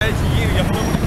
Belki yeah, yeah,